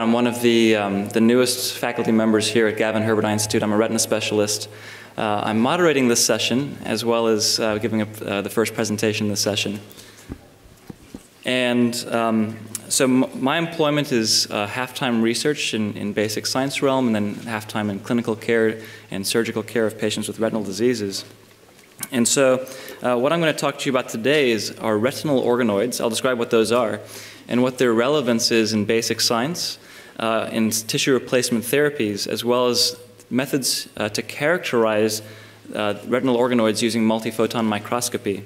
I'm one of the, um, the newest faculty members here at Gavin Herbert Eye Institute. I'm a retina specialist. Uh, I'm moderating this session as well as uh, giving a, uh, the first presentation in this session. And um, so my employment is uh, half-time research in, in basic science realm and then half-time in clinical care and surgical care of patients with retinal diseases. And so uh, what I'm going to talk to you about today is our retinal organoids. I'll describe what those are and what their relevance is in basic science uh, in tissue replacement therapies, as well as methods uh, to characterize uh, retinal organoids using multiphoton microscopy.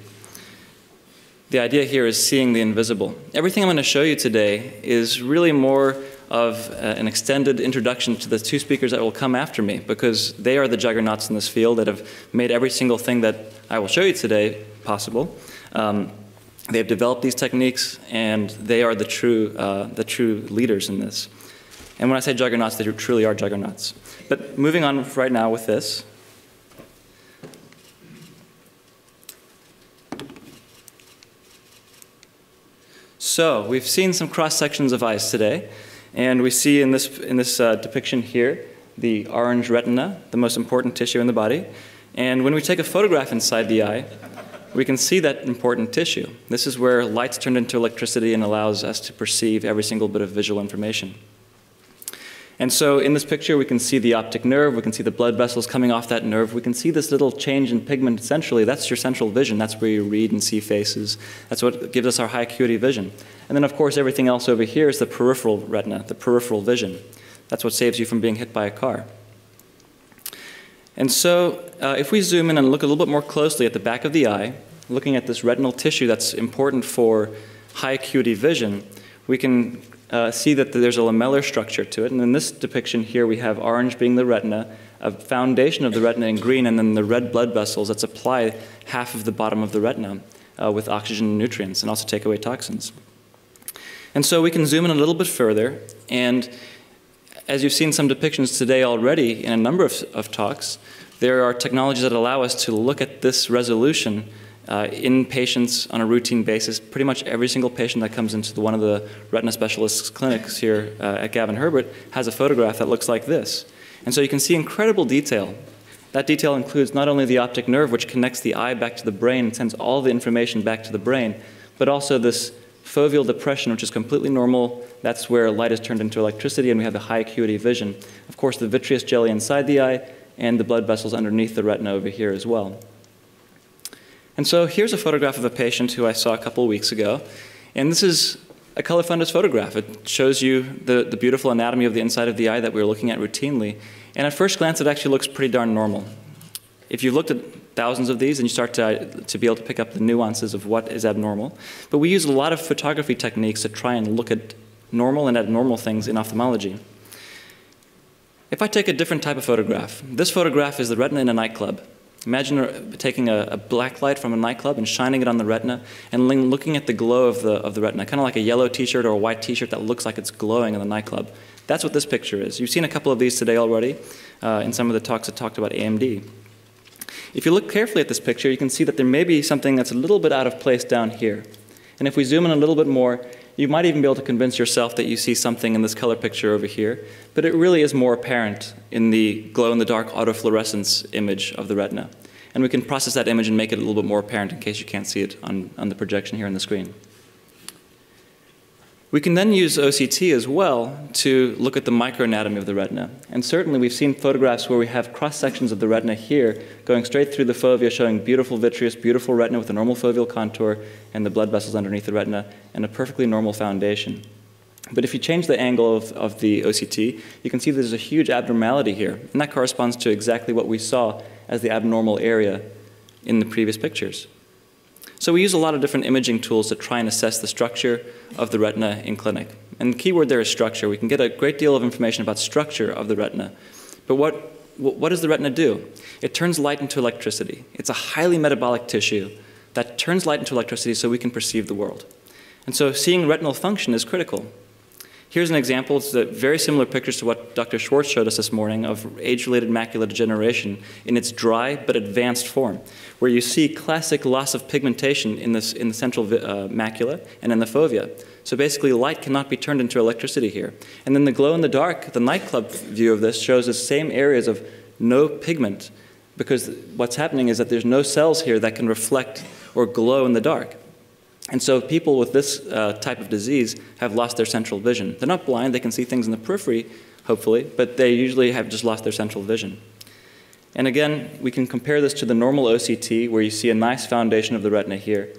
The idea here is seeing the invisible. Everything I'm going to show you today is really more of uh, an extended introduction to the two speakers that will come after me because they are the juggernauts in this field that have made every single thing that I will show you today possible. Um, they've developed these techniques and they are the true, uh, the true leaders in this. And when I say juggernauts, they truly are juggernauts. But moving on right now with this. So we've seen some cross sections of eyes today, and we see in this, in this uh, depiction here the orange retina, the most important tissue in the body. And when we take a photograph inside the eye, we can see that important tissue. This is where light's turned into electricity and allows us to perceive every single bit of visual information. And so in this picture, we can see the optic nerve, we can see the blood vessels coming off that nerve, we can see this little change in pigment centrally. That's your central vision. That's where you read and see faces. That's what gives us our high acuity vision. And then, of course, everything else over here is the peripheral retina, the peripheral vision. That's what saves you from being hit by a car. And so, uh, if we zoom in and look a little bit more closely at the back of the eye, looking at this retinal tissue that's important for high acuity vision, we can uh, see that there's a lamellar structure to it. And in this depiction here, we have orange being the retina, a foundation of the retina in green, and then the red blood vessels that supply half of the bottom of the retina uh, with oxygen and nutrients, and also take away toxins. And so we can zoom in a little bit further, and as you've seen some depictions today already in a number of, of talks, there are technologies that allow us to look at this resolution uh, in patients on a routine basis. Pretty much every single patient that comes into the, one of the retina specialists' clinics here uh, at Gavin Herbert has a photograph that looks like this. And so you can see incredible detail. That detail includes not only the optic nerve, which connects the eye back to the brain and sends all the information back to the brain, but also this foveal depression, which is completely normal. That's where light is turned into electricity, and we have the high acuity vision. Of course, the vitreous jelly inside the eye, and the blood vessels underneath the retina over here as well. And so here's a photograph of a patient who I saw a couple weeks ago. And this is a color fundus photograph. It shows you the, the beautiful anatomy of the inside of the eye that we are looking at routinely. And at first glance, it actually looks pretty darn normal. If you've looked at thousands of these, and you start to, to be able to pick up the nuances of what is abnormal. But we use a lot of photography techniques to try and look at normal and abnormal things in ophthalmology. If I take a different type of photograph, this photograph is the retina in a nightclub. Imagine taking a, a, black light from a nightclub and shining it on the retina and looking at the glow of the, of the retina, kind of like a yellow t-shirt or a white t-shirt that looks like it's glowing in the nightclub. That's what this picture is. You've seen a couple of these today already uh, in some of the talks that talked about AMD. If you look carefully at this picture, you can see that there may be something that's a little bit out of place down here. And if we zoom in a little bit more, you might even be able to convince yourself that you see something in this color picture over here, but it really is more apparent in the glow-in-the-dark autofluorescence image of the retina. And we can process that image and make it a little bit more apparent in case you can't see it on, on the projection here on the screen. We can then use OCT as well to look at the microanatomy of the retina. And certainly we've seen photographs where we have cross sections of the retina here going straight through the fovea showing beautiful vitreous, beautiful retina with a normal foveal contour and the blood vessels underneath the retina and a perfectly normal foundation. But if you change the angle of, of the OCT, you can see there's a huge abnormality here. And that corresponds to exactly what we saw as the abnormal area in the previous pictures. So we use a lot of different imaging tools to try and assess the structure of the retina in clinic. And the key word there is structure. We can get a great deal of information about structure of the retina. But what, what does the retina do? It turns light into electricity. It's a highly metabolic tissue that turns light into electricity so we can perceive the world. And so seeing retinal function is critical. Here's an example. It's very similar pictures to what Dr. Schwartz showed us this morning of age-related macular degeneration in its dry but advanced form, where you see classic loss of pigmentation in, this, in the central uh, macula and in the fovea. So basically, light cannot be turned into electricity here. And then the glow in the dark, the nightclub view of this, shows the same areas of no pigment, because what's happening is that there's no cells here that can reflect or glow in the dark. And so people with this uh, type of disease have lost their central vision. They're not blind, they can see things in the periphery, hopefully, but they usually have just lost their central vision. And again, we can compare this to the normal OCT, where you see a nice foundation of the retina here.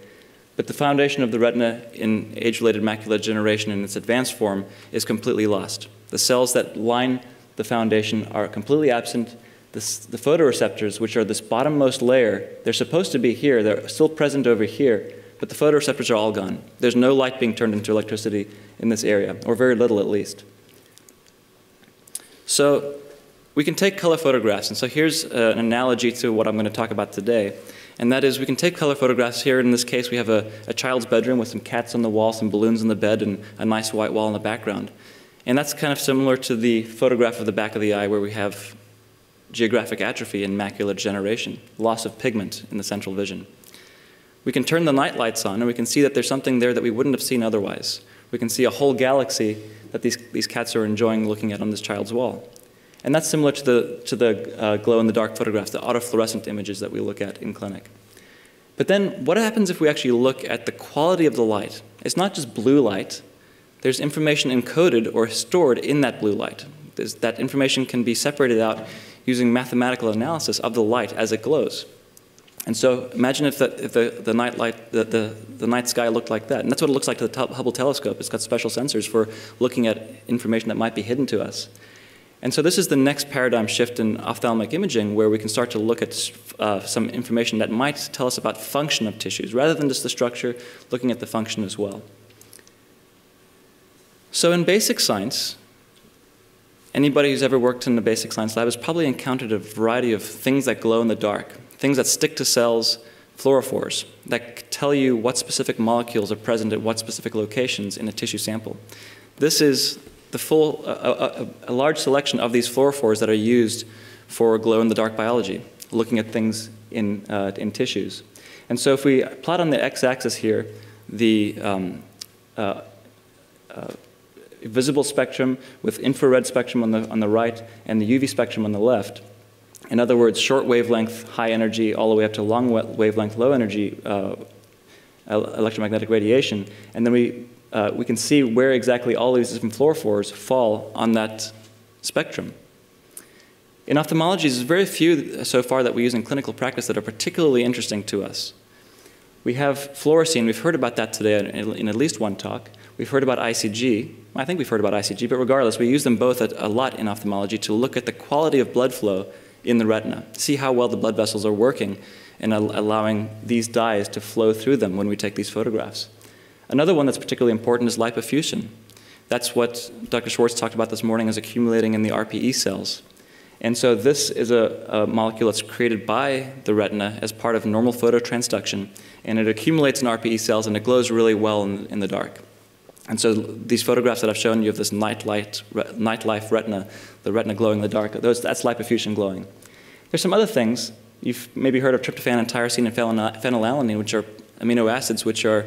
But the foundation of the retina in age-related macular degeneration in its advanced form is completely lost. The cells that line the foundation are completely absent. the photoreceptors, which are this bottommost layer, they're supposed to be here. They're still present over here, but the photoreceptors are all gone. There's no light being turned into electricity in this area, or very little at least. So we can take color photographs, and so here's uh, an analogy to what I'm going to talk about today. And that is, we can take color photographs here. In this case, we have a, a child's bedroom with some cats on the wall, some balloons on the bed, and a nice white wall in the background. And that's kind of similar to the photograph of the back of the eye where we have geographic atrophy and macular degeneration, loss of pigment in the central vision. We can turn the night lights on and we can see that there's something there that we wouldn't have seen otherwise. We can see a whole galaxy that these, these cats are enjoying looking at on this child's wall. And that's similar to the, to the uh, glow-in-the-dark photographs, the autofluorescent images that we look at in clinic. But then what happens if we actually look at the quality of the light? It's not just blue light. There's information encoded or stored in that blue light. There's, that information can be separated out using mathematical analysis of the light as it glows. And so imagine if the, if the, the night light, the, the, the, night sky looked like that. And that's what it looks like to the Hubble telescope. It's got special sensors for looking at information that might be hidden to us. And so this is the next paradigm shift in ophthalmic imaging where we can start to look at uh, some information that might tell us about function of tissues rather than just the structure, looking at the function as well. So in basic science, anybody who's ever worked in a basic science lab has probably encountered a variety of things that glow in the dark things that stick to cells, fluorophores, that tell you what specific molecules are present at what specific locations in a tissue sample. This is the full, a, a, a large selection of these fluorophores that are used for glow-in-the-dark biology, looking at things in, uh, in tissues. And so if we plot on the x-axis here the um, uh, uh, visible spectrum with infrared spectrum on the, on the right and the UV spectrum on the left, in other words, short wavelength, high energy, all the way up to long wavelength, low energy uh, electromagnetic radiation. And then we, uh, we can see where exactly all these different fluorophores fall on that spectrum. In ophthalmology, there's very few so far that we use in clinical practice that are particularly interesting to us. We have fluorescein, we've heard about that today in at least one talk. We've heard about ICG. I think we've heard about ICG, but regardless, we use them both a lot in ophthalmology to look at the quality of blood flow in the retina. See how well the blood vessels are working and allowing these dyes to flow through them when we take these photographs. Another one that's particularly important is lipofuscin. That's what Dr. Schwartz talked about this morning as accumulating in the RPE cells. And so this is a, a, molecule that's created by the retina as part of normal phototransduction, and it accumulates in RPE cells and it glows really well in, in the dark. And so these photographs that I've shown you of this night, light, re, night life retina, the retina glowing in the dark, those, that's lipofuscin glowing. There's some other things. You've maybe heard of tryptophan and tyrosine and phenylalanine, which are amino acids which are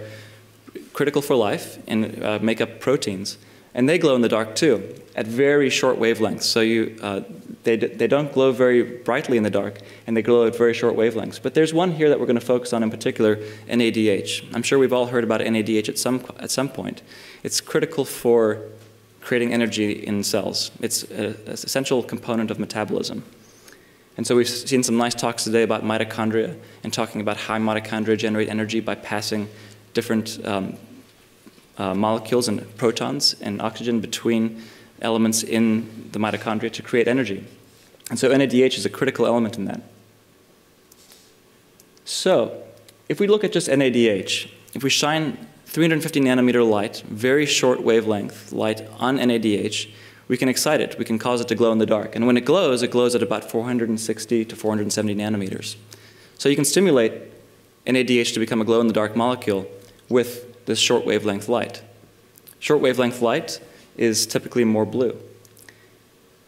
critical for life and uh, make up proteins. And they glow in the dark too, at very short wavelengths. So you, uh, they, they don't glow very brightly in the dark, and they glow at very short wavelengths. But there's one here that we're going to focus on in particular, NADH. I'm sure we've all heard about NADH at some, at some point. It's critical for creating energy in cells. It's an essential component of metabolism. And so we've seen some nice talks today about mitochondria and talking about how mitochondria generate energy by passing different um, uh, molecules and protons and oxygen between elements in the mitochondria to create energy. And so NADH is a critical element in that. So if we look at just NADH, if we shine 350 nanometer light, very short wavelength light on NADH, we can excite it. We can cause it to glow in the dark. And when it glows, it glows at about 460 to 470 nanometers. So you can stimulate NADH to become a glow in the dark molecule with this short wavelength light. Short wavelength light is typically more blue.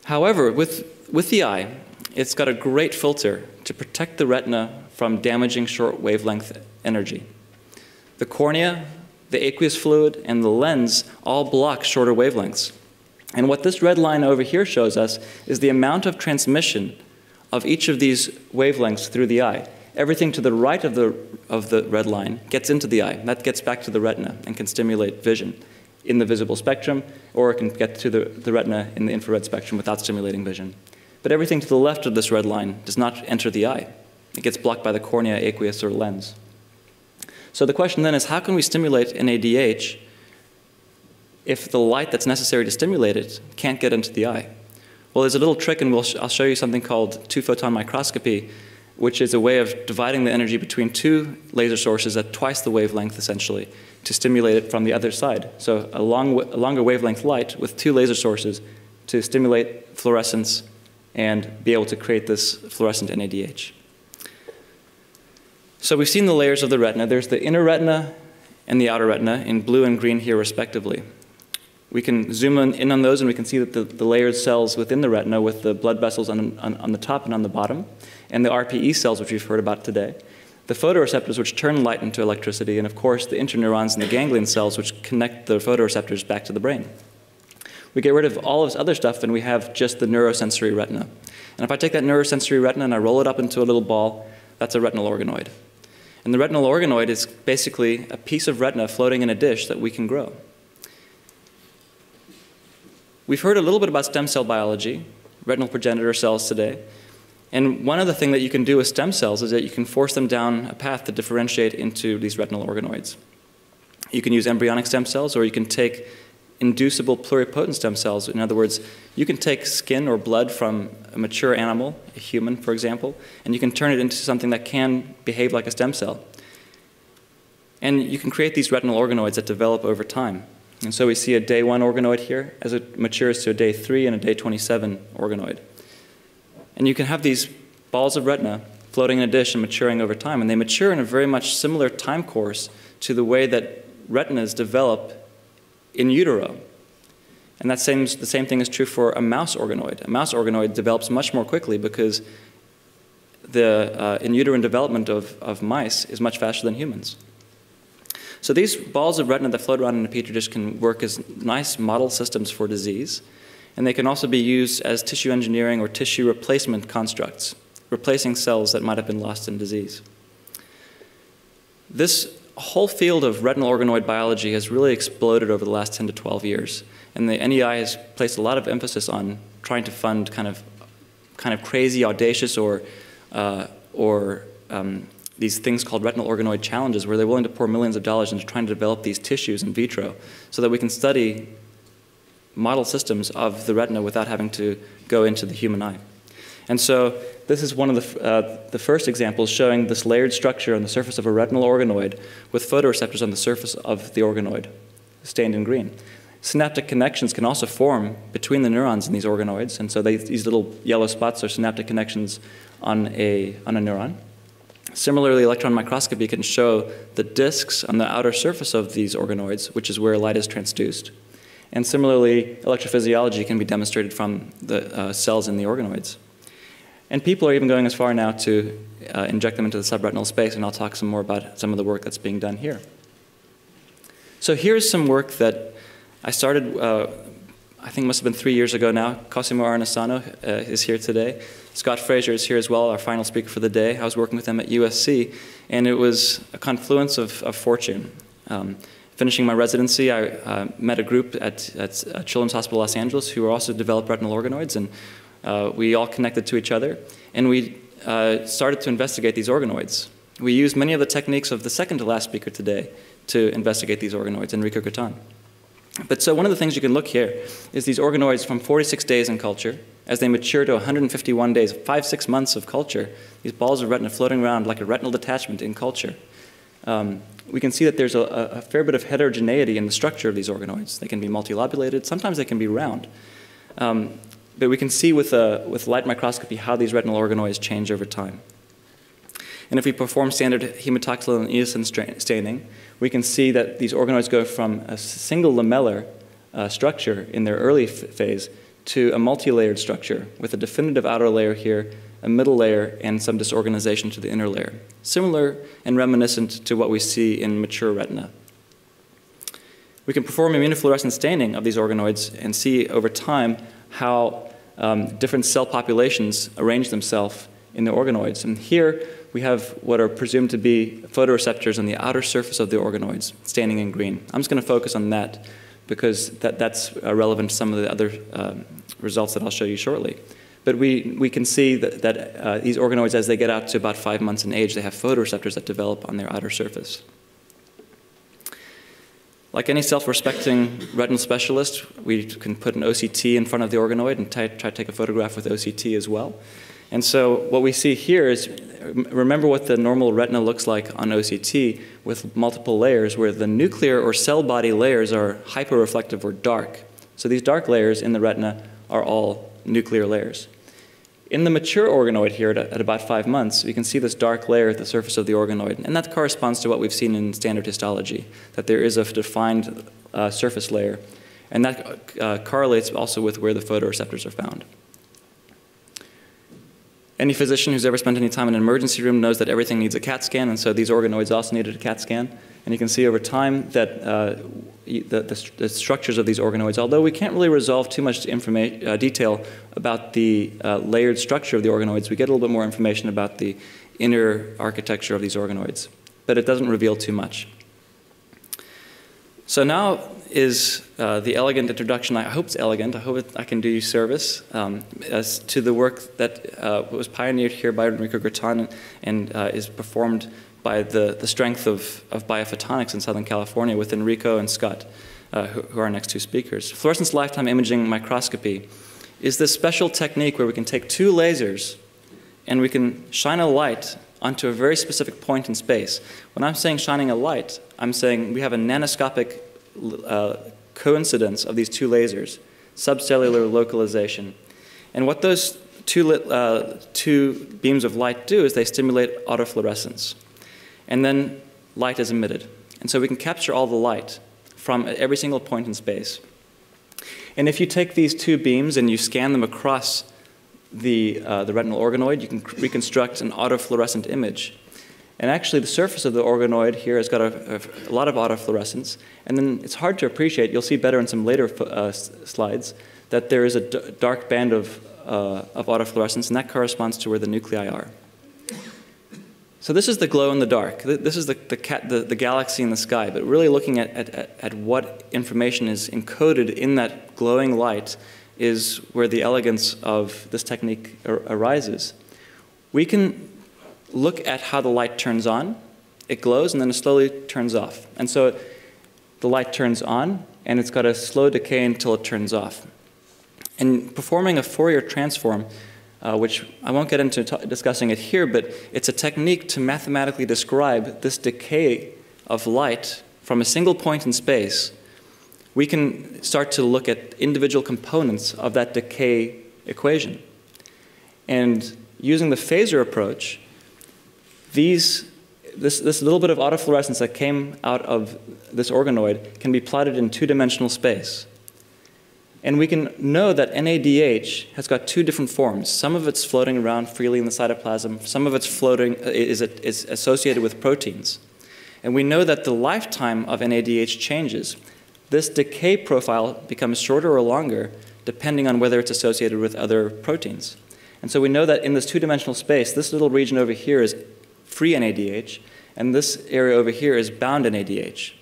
However, with, with the eye, it's got a great filter to protect the retina from damaging short wavelength energy. The cornea, the aqueous fluid, and the lens all block shorter wavelengths. And what this red line over here shows us is the amount of transmission of each of these wavelengths through the eye. Everything to the right of the, of the red line gets into the eye. That gets back to the retina and can stimulate vision in the visible spectrum, or it can get to the, the retina in the infrared spectrum without stimulating vision. But everything to the left of this red line does not enter the eye. It gets blocked by the cornea, aqueous, or lens. So the question then is how can we stimulate NADH if the light that's necessary to stimulate it can't get into the eye? Well, there's a little trick, and we'll sh I'll show you something called two photon microscopy, which is a way of dividing the energy between two laser sources at twice the wavelength, essentially, to stimulate it from the other side. So a, long, a longer wavelength light with two laser sources to stimulate fluorescence and be able to create this fluorescent NADH. So we've seen the layers of the retina. There's the inner retina and the outer retina in blue and green here respectively. We can zoom in on those and we can see that the, the layered cells within the retina with the blood vessels on, on, on the top and on the bottom, and the RPE cells, which we've heard about today, the photoreceptors, which turn light into electricity, and of course the interneurons and the ganglion cells, which connect the photoreceptors back to the brain. We get rid of all of this other stuff and we have just the neurosensory retina. And if I take that neurosensory retina and I roll it up into a little ball, that's a retinal organoid. And the retinal organoid is basically a piece of retina floating in a dish that we can grow. We've heard a little bit about stem cell biology, retinal progenitor cells today. And one other thing that you can do with stem cells is that you can force them down a path to differentiate into these retinal organoids. You can use embryonic stem cells, or you can take inducible pluripotent stem cells. In other words, you can take skin or blood from a mature animal, a human, for example, and you can turn it into something that can behave like a stem cell. And you can create these retinal organoids that develop over time. And so we see a day one organoid here as it matures to a day three and a day 27 organoid. And you can have these balls of retina floating in a dish and maturing over time. And they mature in a very much similar time course to the way that retinas develop in utero. And that same, the same thing is true for a mouse organoid. A mouse organoid develops much more quickly because the uh, in uterine development of, of mice is much faster than humans. So these balls of retina that float around in a petri dish can work as nice model systems for disease, and they can also be used as tissue engineering or tissue replacement constructs, replacing cells that might have been lost in disease. This whole field of retinal organoid biology has really exploded over the last 10 to 12 years. And the NEI has placed a lot of emphasis on trying to fund kind of, kind of crazy, audacious, or, uh, or um, these things called retinal organoid challenges, where they're willing to pour millions of dollars into trying to develop these tissues in vitro so that we can study model systems of the retina without having to go into the human eye. And so this is one of the, uh, the first examples showing this layered structure on the surface of a retinal organoid with photoreceptors on the surface of the organoid, stained in green. Synaptic connections can also form between the neurons in these organoids, and so they, these little yellow spots are synaptic connections on a, on a neuron. Similarly, electron microscopy can show the disks on the outer surface of these organoids, which is where light is transduced. And similarly, electrophysiology can be demonstrated from the uh, cells in the organoids. And people are even going as far now to uh, inject them into the subretinal space, and I'll talk some more about some of the work that's being done here. So here's some work that I started, uh, I think must have been three years ago now. Cosimo Arnesano uh, is here today. Scott Fraser is here as well, our final speaker for the day. I was working with them at USC, and it was a confluence of, of fortune. Um, finishing my residency, I uh, met a group at, at Children's Hospital Los Angeles who also developed retinal organoids, and uh, we all connected to each other, and we uh, started to investigate these organoids. We used many of the techniques of the second to last speaker today to investigate these organoids, Enrico Gratton. But so one of the things you can look here is these organoids from 46 days in culture, as they mature to 151 days, five, six months of culture, these balls of retina floating around like a retinal detachment in culture. Um, we can see that there's a, a, fair bit of heterogeneity in the structure of these organoids. They can be multilobulated, sometimes they can be round. Um, but we can see with, uh, with light microscopy how these retinal organoids change over time. And if we perform standard hematoxylin and eosin staining, we can see that these organoids go from a single lamellar uh, structure in their early phase to a multi-layered structure with a definitive outer layer here, a middle layer, and some disorganization to the inner layer. Similar and reminiscent to what we see in mature retina. We can perform immunofluorescent staining of these organoids and see over time how um, different cell populations arrange themselves in the organoids. And here we have what are presumed to be photoreceptors on the outer surface of the organoids, staining in green. I'm just going to focus on that because that, that's uh, relevant to some of the other um, results that I'll show you shortly. But we, we can see that, that uh, these organoids, as they get out to about five months in age, they have photoreceptors that develop on their outer surface. Like any self-respecting retinal specialist, we can put an OCT in front of the organoid and try, try to take a photograph with OCT as well. And so what we see here is, remember what the normal retina looks like on OCT with multiple layers where the nuclear or cell body layers are hyperreflective or dark. So these dark layers in the retina are all nuclear layers. In the mature organoid here at, at, about five months, we can see this dark layer at the surface of the organoid, and that corresponds to what we've seen in standard histology, that there is a defined uh, surface layer, and that uh, correlates also with where the photoreceptors are found. Any physician who's ever spent any time in an emergency room knows that everything needs a CAT scan, and so these organoids also needed a CAT scan. And you can see over time that uh, the, the, the, structures of these organoids, although we can't really resolve too much uh, detail about the uh, layered structure of the organoids, we get a little bit more information about the inner architecture of these organoids. But it doesn't reveal too much. So now is uh, the elegant introduction. I hope it's elegant. I hope it, I can do you service um, as to the work that uh, was pioneered here by Enrico Gratton and uh, is performed by the, the strength of, of biophotonics in Southern California with Enrico and Scott, uh, who, who, are our next two speakers. Fluorescence lifetime imaging microscopy is this special technique where we can take two lasers and we can shine a light onto a very specific point in space. When I'm saying shining a light, I'm saying we have a nanoscopic uh, coincidence of these two lasers, subcellular localization. And what those two, uh, two beams of light do is they stimulate autofluorescence and then light is emitted. And so we can capture all the light from every single point in space. And if you take these two beams and you scan them across the, uh, the retinal organoid, you can reconstruct an autofluorescent image. And actually, the surface of the organoid here has got a, a, lot of autofluorescence. And then it's hard to appreciate, you'll see better in some later uh, slides, that there is a dark band of, uh, of autofluorescence, and that corresponds to where the nuclei are. So this is the glow in the dark. This is the, the, cat, the, the galaxy in the sky, but really looking at, at, at what information is encoded in that glowing light is where the elegance of this technique ar arises. We can look at how the light turns on, it glows, and then it slowly turns off. And so the light turns on, and it's got a slow decay until it turns off. And performing a Fourier transform uh, which I won't get into discussing it here, but it's a technique to mathematically describe this decay of light from a single point in space. We can start to look at individual components of that decay equation. And using the phasor approach, these, this, this little bit of autofluorescence that came out of this organoid can be plotted in two-dimensional space. And we can know that NADH has got two different forms. Some of it's floating around freely in the cytoplasm, some of it's floating uh, is, is associated with proteins. And we know that the lifetime of NADH changes. This decay profile becomes shorter or longer depending on whether it's associated with other proteins. And so we know that in this two-dimensional space, this little region over here is free NADH, and this area over here is bound NADH.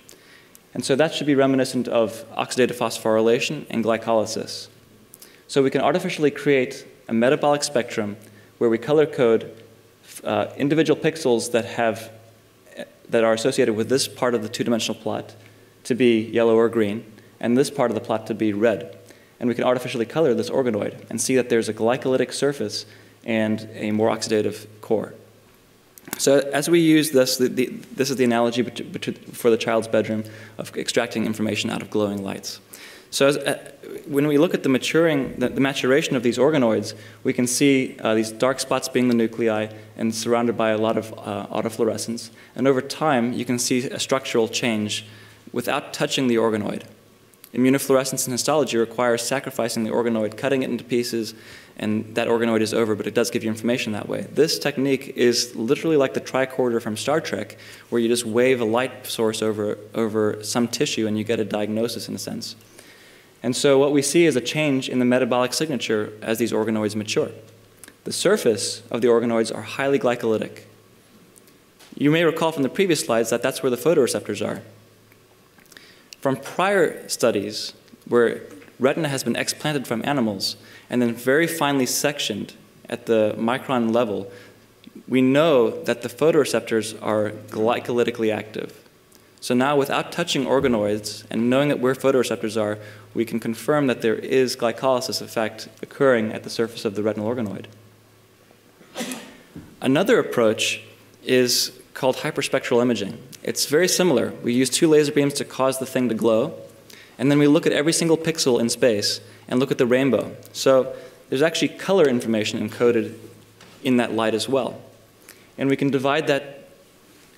And so that should be reminiscent of oxidative phosphorylation and glycolysis. So we can artificially create a metabolic spectrum where we color code uh, individual pixels that, have, that are associated with this part of the two-dimensional plot to be yellow or green, and this part of the plot to be red. And we can artificially color this organoid and see that there's a glycolytic surface and a more oxidative core. So as we use this, the, the, this is the analogy for the child's bedroom of extracting information out of glowing lights. So as, uh, when we look at the maturing, the, the, maturation of these organoids, we can see uh, these dark spots being the nuclei and surrounded by a lot of uh, autofluorescence. And over time, you can see a structural change without touching the organoid. Immunofluorescence in histology requires sacrificing the organoid, cutting it into pieces, and that organoid is over, but it does give you information that way. This technique is literally like the tricorder from Star Trek, where you just wave a light source over, over some tissue and you get a diagnosis in a sense. And so what we see is a change in the metabolic signature as these organoids mature. The surface of the organoids are highly glycolytic. You may recall from the previous slides that that's where the photoreceptors are. From prior studies where retina has been explanted from animals and then very finely sectioned at the micron level, we know that the photoreceptors are glycolytically active. So now, without touching organoids and knowing that where photoreceptors are, we can confirm that there is glycolysis effect occurring at the surface of the retinal organoid. Another approach is called hyperspectral imaging. It's very similar. We use two laser beams to cause the thing to glow, and then we look at every single pixel in space and look at the rainbow. So there's actually color information encoded in that light as well. And we can divide that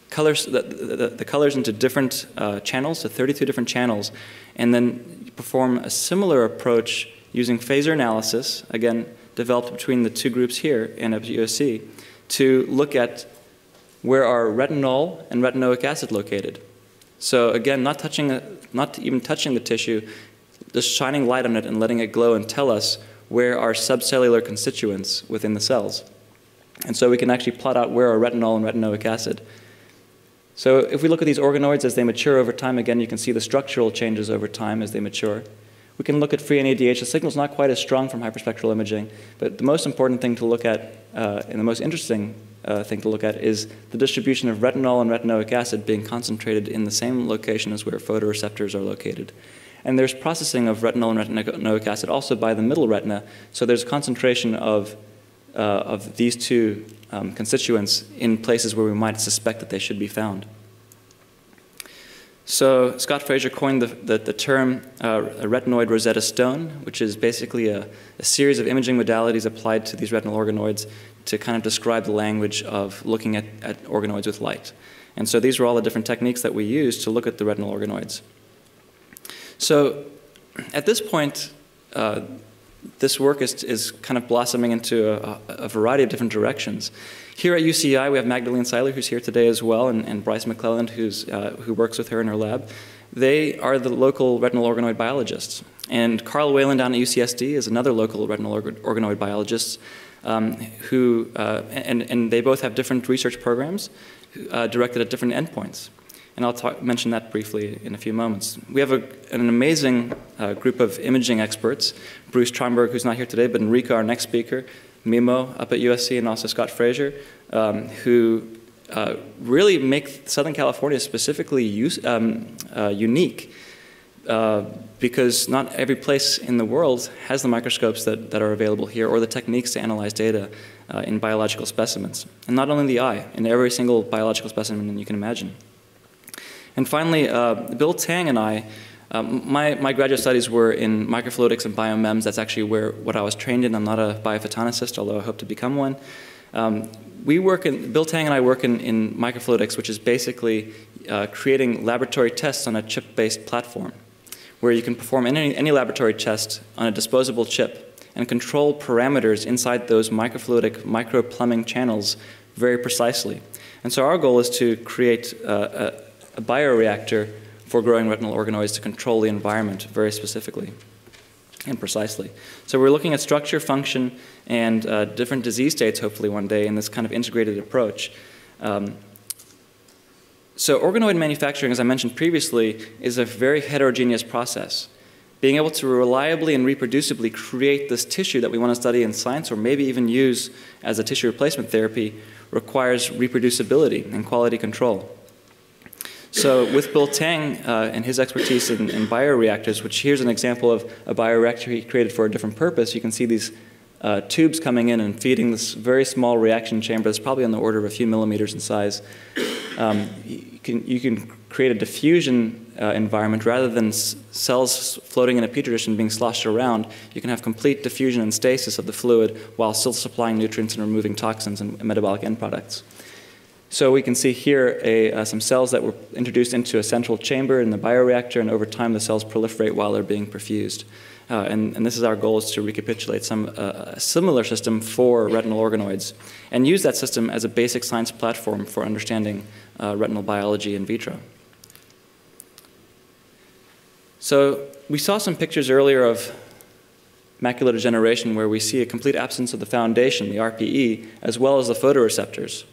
colors, the, the, the colors into different uh, channels, so 32 different channels, and then perform a similar approach using phasor analysis, again, developed between the two groups here in USC, to look at where are retinol and retinoic acid located. So again, not touching, not even touching the tissue, just shining light on it and letting it glow and tell us where are subcellular constituents within the cells. And so we can actually plot out where are retinol and retinoic acid. So if we look at these organoids as they mature over time, again, you can see the structural changes over time as they mature. We can look at free NADH. The signal's not quite as strong from hyperspectral imaging, but the most important thing to look at uh, and the most interesting uh, thing to look at is the distribution of retinol and retinoic acid being concentrated in the same location as where photoreceptors are located. And there's processing of retinol and retinoic acid also by the middle retina, so there's a concentration of, uh, of these two um, constituents in places where we might suspect that they should be found. So Scott Fraser coined the, the, the term uh, retinoid Rosetta Stone, which is basically a, a, series of imaging modalities applied to these retinal organoids to kind of describe the language of looking at, at organoids with light. And so these were all the different techniques that we used to look at the retinal organoids. So at this point, uh, this work is, is kind of blossoming into a, a, variety of different directions. Here at UCI, we have Magdalene Seiler, who's here today as well, and, and Bryce McLelland, who's, uh, who works with her in her lab. They are the local retinal organoid biologists. And Karl Wahlin down at UCSD is another local retinal organoid biologist um, who, uh, and, and they both have different research programs uh, directed at different endpoints. And I'll talk, mention that briefly in a few moments. We have a, an amazing uh, group of imaging experts. Bruce Tromberg, who's not here today, but Enrico, our next speaker, Mimo up at USC, and also Scott Fraser, um, who uh, really make Southern California specifically use, um, uh, unique uh, because not every place in the world has the microscopes that, that are available here or the techniques to analyze data uh, in biological specimens. And not only the eye, in every single biological specimen you can imagine. And finally, uh, Bill Tang and I, um, my, my graduate studies were in microfluidics and BioMEMS. That's actually where what I was trained in. I'm not a biophotonicist, although I hope to become one. Um, we work in, Bill Tang and I work in, in microfluidics, which is basically uh, creating laboratory tests on a chip-based platform, where you can perform any, any laboratory test on a disposable chip and control parameters inside those microfluidic microplumbing channels very precisely. And so our goal is to create uh, a, bioreactor for growing retinal organoids to control the environment very specifically and precisely. So we're looking at structure, function, and uh, different disease states hopefully one day in this kind of integrated approach. Um, so organoid manufacturing, as I mentioned previously, is a very heterogeneous process. Being able to reliably and reproducibly create this tissue that we want to study in science or maybe even use as a tissue replacement therapy requires reproducibility and quality control. So with Bill Tang uh, and his expertise in, in, bioreactors, which here's an example of a bioreactor he created for a different purpose, you can see these uh, tubes coming in and feeding this very small reaction chamber that's probably on the order of a few millimeters in size. Um, you, can, you can create a diffusion uh, environment rather than cells floating in a petri dish and being sloshed around. You can have complete diffusion and stasis of the fluid while still supplying nutrients and removing toxins and metabolic end products. So we can see here a, uh, some cells that were introduced into a central chamber in the bioreactor, and over time the cells proliferate while they're being perfused. Uh, and, and, this is our goal is to recapitulate some uh, similar system for retinal organoids and use that system as a basic science platform for understanding uh, retinal biology in vitro. So we saw some pictures earlier of macular degeneration where we see a complete absence of the foundation, the RPE, as well as the photoreceptors.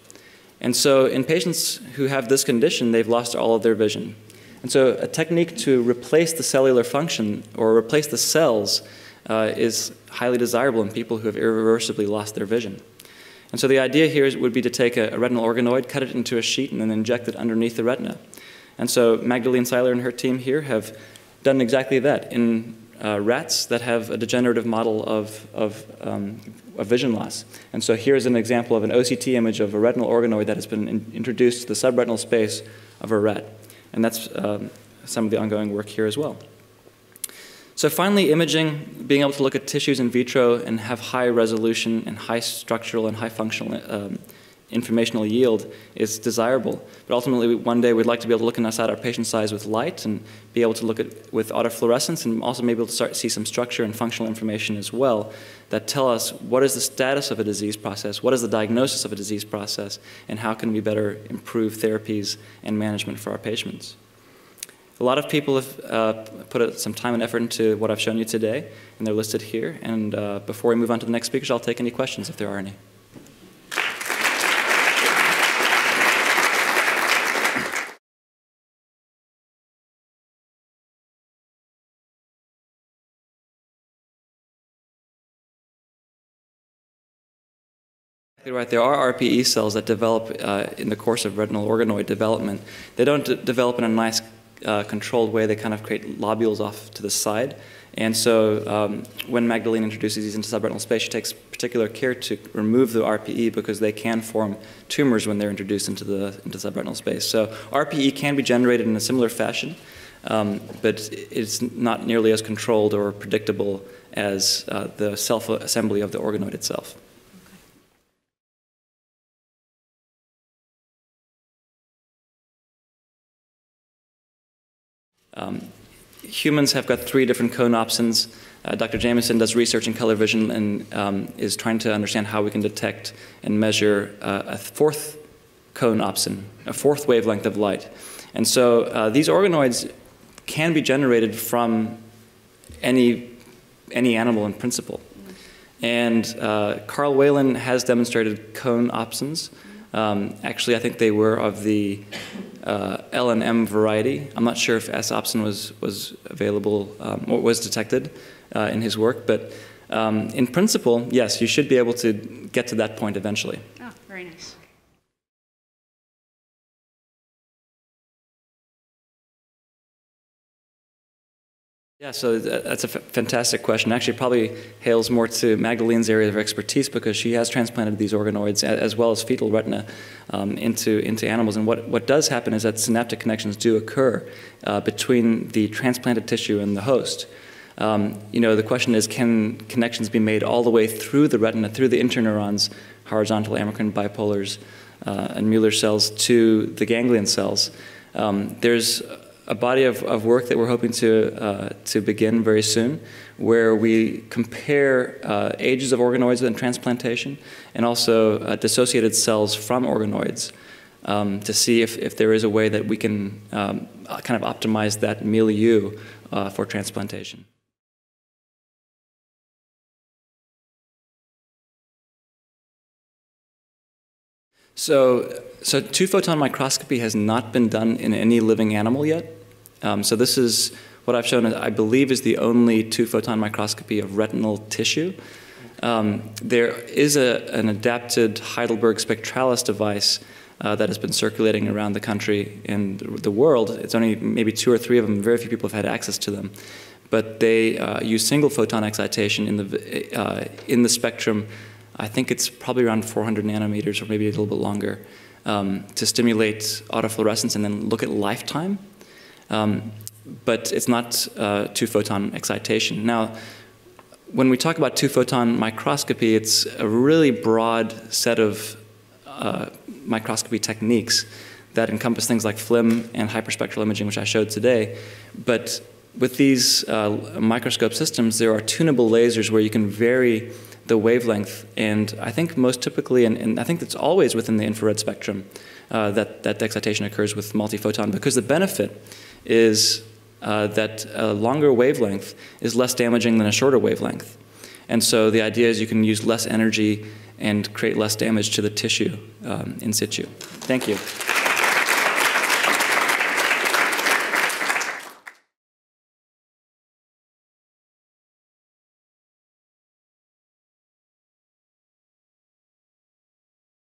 And so in patients who have this condition, they've lost all of their vision. And so a technique to replace the cellular function or replace the cells uh, is highly desirable in people who have irreversibly lost their vision. And so the idea here is, would be to take a, a, retinal organoid, cut it into a sheet, and then inject it underneath the retina. And so Magdalene Seiler and her team here have done exactly that. In uh, rats that have a degenerative model of, of, um, of, vision loss. And so here's an example of an OCT image of a retinal organoid that has been in, introduced to the subretinal space of a rat. And that's um, some of the ongoing work here as well. So finally, imaging, being able to look at tissues in vitro and have high resolution and high structural and high functional um, informational yield is desirable. But ultimately, one day we'd like to be able to look inside our patient size with light and be able to look at with autofluorescence and also maybe able to start to see some structure and functional information as well that tell us what is the status of a disease process, what is the diagnosis of a disease process, and how can we better improve therapies and management for our patients. A lot of people have uh, put some time and effort into what I've shown you today, and they're listed here. And uh, before we move on to the next speakers, I'll take any questions if there are any. Right, there are RPE cells that develop uh, in the course of retinal organoid development. They don't develop in a nice uh, controlled way. They kind of create lobules off to the side. And so um, when Magdalene introduces these into subretinal space, she takes particular care to remove the RPE because they can form tumors when they're introduced into the into subretinal space. So RPE can be generated in a similar fashion, um, but it's not nearly as controlled or predictable as uh, the self-assembly of the organoid itself. Um, humans have got three different cone opsins. Uh, Dr. Jameson does research in color vision and um, is trying to understand how we can detect and measure uh, a fourth cone opsin, a fourth wavelength of light. And so uh, these organoids can be generated from any, any animal in principle. And uh, Karl Wahlin has demonstrated cone opsins. Um, actually, I think they were of the uh, L and M variety. I'm not sure if S opsin was, was available um, or was detected uh, in his work, but um, in principle, yes, you should be able to get to that point eventually. Oh, very nice. Yeah, so that's a fantastic question. Actually, probably hails more to Magdalene's area of expertise because she has transplanted these organoids as well as fetal retina um, into, into animals. And what, what does happen is that synaptic connections do occur uh, between the transplanted tissue and the host. Um, you know, the question is, can connections be made all the way through the retina, through the interneurons, horizontal amacrine bipolars, uh, and Mueller cells to the ganglion cells? Um, there's a body of, of work that we're hoping to, uh, to begin very soon, where we compare uh, ages of organoids in transplantation and also uh, dissociated cells from organoids um, to see if, if there is a way that we can um, kind of optimize that milieu uh, for transplantation. So, so two-photon microscopy has not been done in any living animal yet. Um, so this is what I've shown, I believe, is the only two-photon microscopy of retinal tissue. Um, there is a, an adapted Heidelberg spectralis device uh, that has been circulating around the country and the world. It's only maybe two or three of them. Very few people have had access to them. But they uh, use single photon excitation in the, uh, in the spectrum. I think it's probably around 400 nanometers or maybe a little bit longer um, to stimulate autofluorescence and then look at lifetime um, but it's not uh, two-photon excitation. Now, when we talk about two-photon microscopy, it's a really broad set of uh, microscopy techniques that encompass things like FLIM and hyperspectral imaging, which I showed today. But with these uh, microscope systems, there are tunable lasers where you can vary the wavelength, and I think most typically, and, and I think it's always within the infrared spectrum, uh, that, that excitation occurs with multiphoton because the benefit is uh, that a longer wavelength is less damaging than a shorter wavelength. And so the idea is you can use less energy and create less damage to the tissue um, in situ. Thank you.